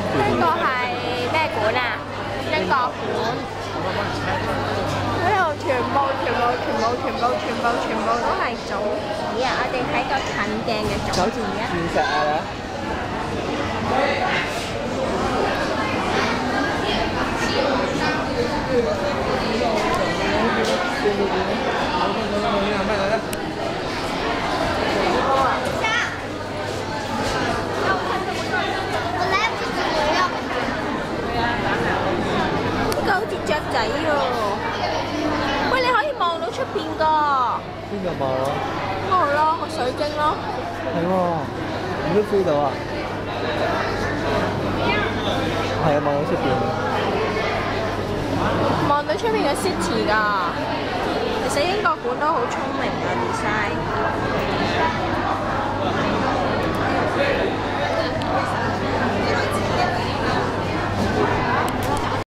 呢個係咩館啊？英國館。呢度全部、全部、全部、全部、全部、全部都係祖子啊！我哋睇個近鏡嘅祖子啊！鑽石啊！呢個好似雀仔喎。喂，你可以望到出邊㗎。邊度望啊？嗰度咯，個水晶咯。係喎，你都 feel 到啊？係啊，望到出邊。望到出邊嘅 city 㗎。其實英國館都好聰明㗎